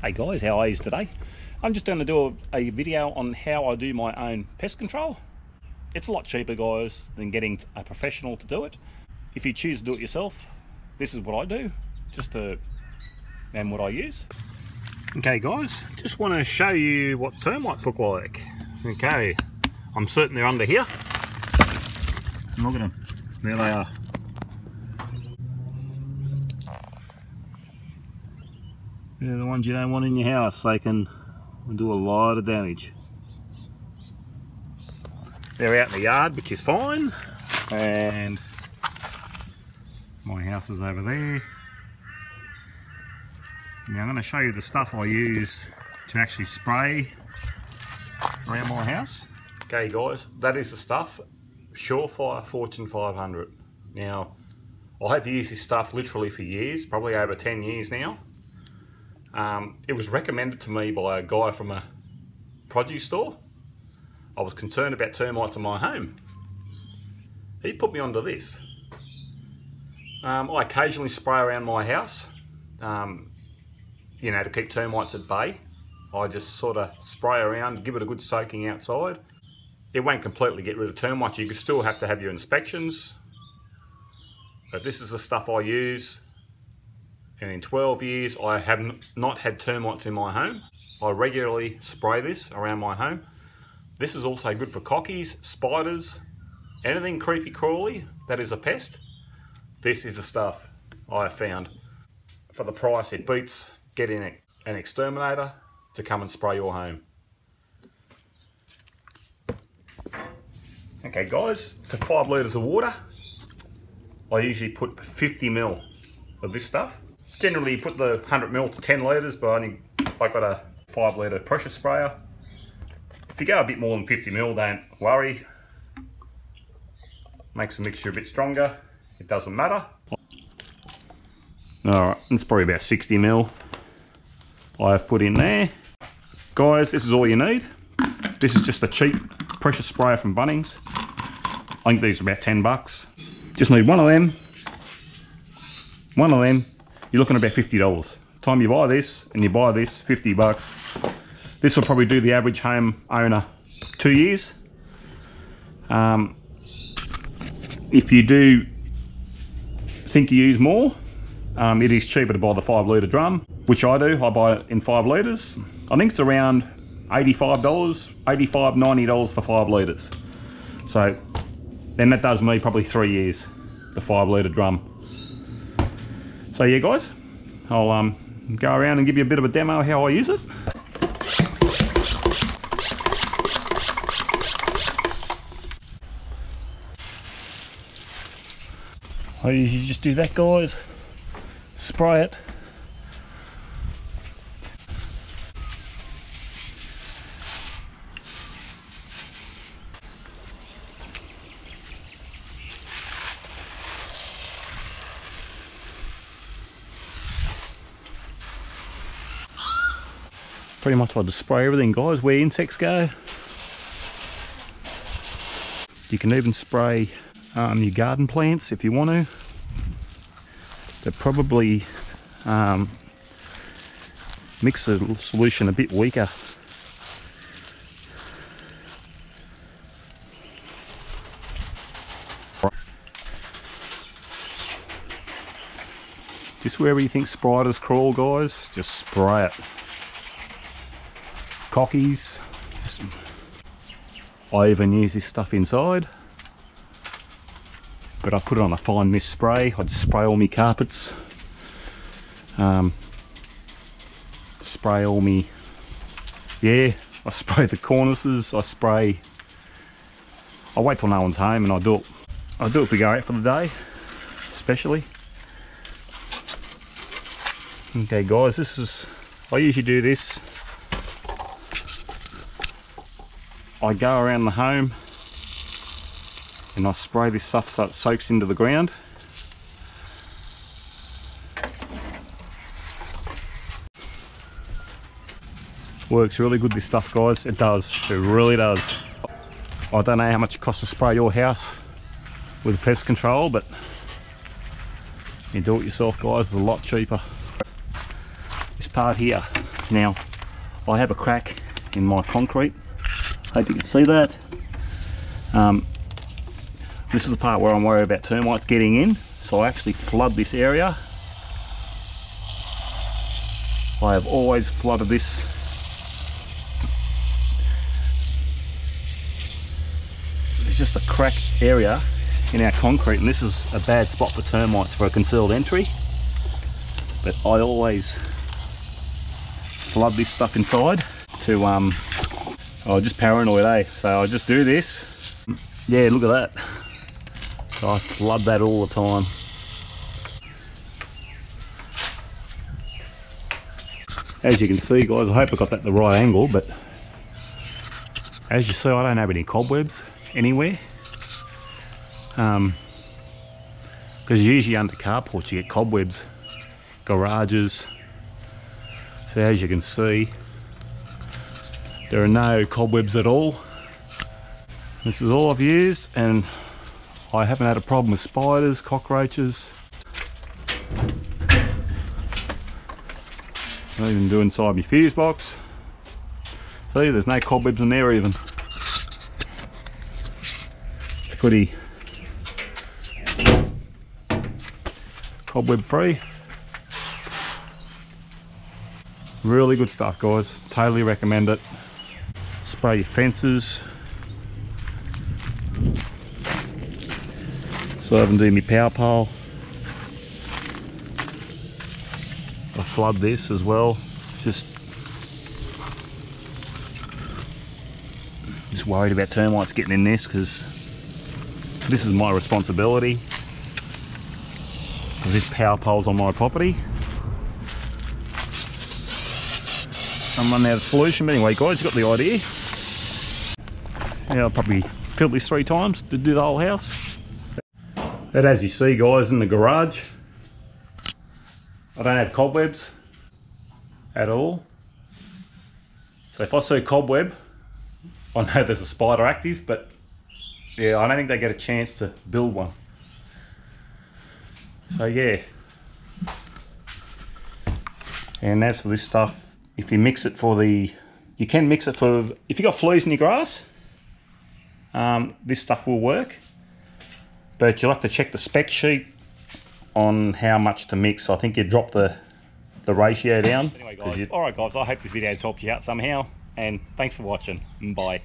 Hey guys, how are you today? I'm just going to do a, a, video on how I do my own pest control. It's a lot cheaper guys than getting a professional to do it. If you choose to do it yourself, this is what I do, just to, and what I use. Okay guys, just want to show you what termites look like. Okay, I'm certain they're under here. Look at them, there they are. They're the ones you don't want in your house. They can do a lot of damage. They're out in the yard, which is fine. And my house is over there. Now I'm going to show you the stuff I use to actually spray around my house. Okay guys, that is the stuff. Surefire Fortune 500. Now, I have used this stuff literally for years, probably over 10 years now. Um, it was recommended to me by a guy from a produce store. I was concerned about termites in my home. He put me onto this. Um, I occasionally spray around my house, um, you know, to keep termites at bay. I just sort of spray around, give it a good soaking outside. It won't completely get rid of termites. You still have to have your inspections. But this is the stuff I use and in 12 years I have not had termites in my home. I regularly spray this around my home. This is also good for cockies, spiders, anything creepy crawly that is a pest. This is the stuff I have found. For the price it beats getting an exterminator to come and spray your home. Okay guys, to 5 litres of water, I usually put 50 mil of this stuff generally you put the 100 ml to 10 litres, but I only I got a 5 litre pressure sprayer. If you go a bit more than 50 ml, don't worry. Makes the mixture a bit stronger. It doesn't matter. Alright, it's probably about 60 ml I've put in there. Guys, this is all you need. This is just a cheap pressure sprayer from Bunnings. I think these are about 10 bucks. Just need one of them, one of them, you're looking at about $50. Time you buy this and you buy this, 50 bucks. This will probably do the average home owner two years. Um, if you do think you use more, um, it is cheaper to buy the five litre drum, which I do. I buy it in five litres. I think it's around $85, $85, $90 for five litres. So then that does me probably three years, the five litre drum. So yeah guys, I'll um, go around and give you a bit of a demo how I use it. I usually just do that guys, spray it pretty much I just spray everything guys where insects go. You can even spray um, your garden plants if you want to. They probably um, mix the solution a bit weaker. Just wherever you think spiders crawl guys just spray it cockies. Just, I even use this stuff inside. But I put it on a fine mist spray. I just spray all my carpets. Um, spray all me, yeah, I spray the cornices, I spray, I wait till no one's home and I do it, I do it if we go out for the day, especially. Okay guys, this is, I usually do this I go around the home and I spray this stuff so it soaks into the ground. Works really good this stuff guys, it does, it really does. I don't know how much it costs to spray your house with pest control but you do it yourself guys, it's a lot cheaper. This part here, Now, I have a crack in my concrete. Hope you can see that. Um, this is the part where I'm worried about termites getting in. So I actually flood this area. I have always flooded this It's just a crack area in our concrete and this is a bad spot for termites for a concealed entry but I always flood this stuff inside to um oh just paranoid eh? So I just do this. Yeah look at that. So I flood that all the time. As you can see guys I hope I got that the right angle but as you see I don't have any cobwebs anywhere. Um because usually under carports you get cobwebs garages. So as you can see there are no cobwebs at all. This is all I've used and I haven't had a problem with spiders cockroaches. I even do inside my fuse box. See there's no cobwebs in there even. It's pretty cobweb free. Really good stuff guys. Totally recommend it spray your fences. So I haven't done my power pole. I flood this as well just just worried about termites getting in this because this is my responsibility. This power pole's on my property. I'm running out of solution but anyway guys you got the idea yeah I'll probably fill this three times to do the whole house. But as you see guys in the garage. I don't have cobwebs at all. So if I see a cobweb I know there's a spider active but yeah I don't think they get a chance to build one. So yeah. And as for this stuff if you mix it for the, you can mix it for, if you got fleas in your grass, um, this stuff will work. But you'll have to check the spec sheet on how much to mix. I think you drop the, the ratio down. Anyway guys, all right guys, I hope this video has helped you out somehow. And thanks for watching. Bye.